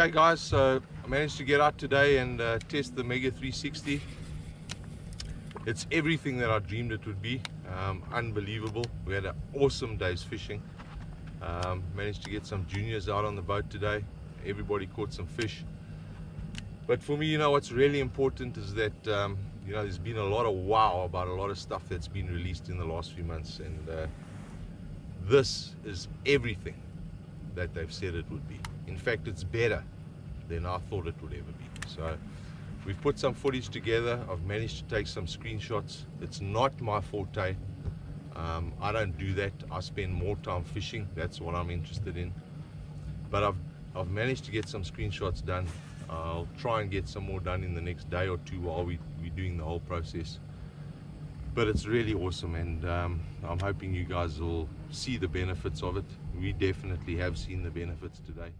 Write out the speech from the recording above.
Okay guys, so I managed to get out today and uh, test the Mega 360. It's everything that I dreamed it would be. Um, unbelievable. We had an awesome day's fishing. Um, managed to get some juniors out on the boat today. Everybody caught some fish. But for me, you know, what's really important is that, um, you know, there's been a lot of wow about a lot of stuff that's been released in the last few months. And uh, this is everything that they've said it would be. In fact, it's better than I thought it would ever be. So we've put some footage together. I've managed to take some screenshots. It's not my forte. Um, I don't do that. I spend more time fishing. That's what I'm interested in. But I've, I've managed to get some screenshots done. I'll try and get some more done in the next day or two while we, we're doing the whole process. But it's really awesome and um, I'm hoping you guys will see the benefits of it. We definitely have seen the benefits today.